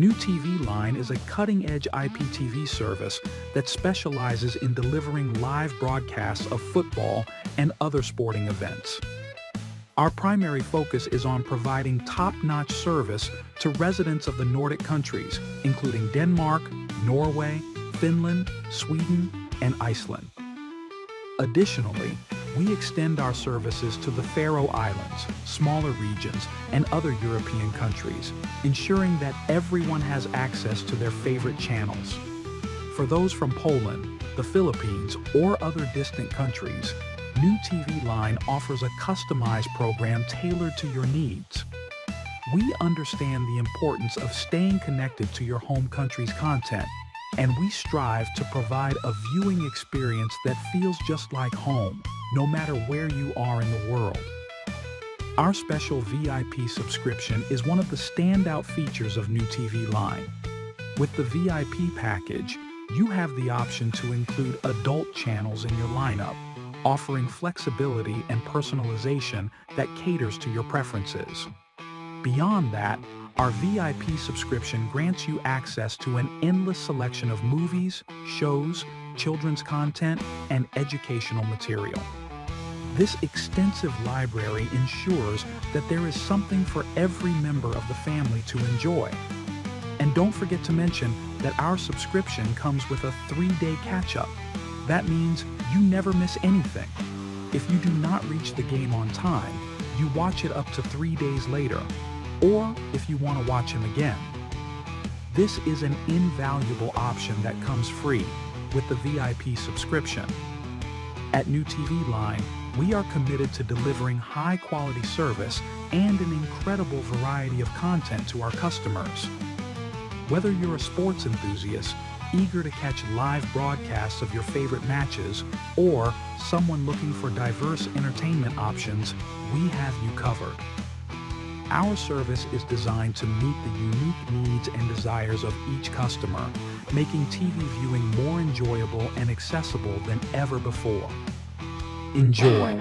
New TV Line is a cutting-edge IPTV service that specializes in delivering live broadcasts of football and other sporting events. Our primary focus is on providing top-notch service to residents of the Nordic countries, including Denmark, Norway, Finland, Sweden, and Iceland. Additionally, we extend our services to the Faroe Islands, smaller regions, and other European countries, ensuring that everyone has access to their favorite channels. For those from Poland, the Philippines, or other distant countries, New TV Line offers a customized program tailored to your needs. We understand the importance of staying connected to your home country's content, and we strive to provide a viewing experience that feels just like home no matter where you are in the world. Our special VIP subscription is one of the standout features of New TV Line. With the VIP package, you have the option to include adult channels in your lineup, offering flexibility and personalization that caters to your preferences. Beyond that, our VIP subscription grants you access to an endless selection of movies, shows, children's content, and educational material. This extensive library ensures that there is something for every member of the family to enjoy. And don't forget to mention that our subscription comes with a three-day catch-up. That means you never miss anything. If you do not reach the game on time, you watch it up to three days later, or if you want to watch him again. This is an invaluable option that comes free with the VIP subscription. At New TV Line, we are committed to delivering high quality service and an incredible variety of content to our customers. Whether you're a sports enthusiast, eager to catch live broadcasts of your favorite matches, or someone looking for diverse entertainment options, we have you covered. Our service is designed to meet the unique needs and desires of each customer, making TV viewing more enjoyable and accessible than ever before. Enjoy.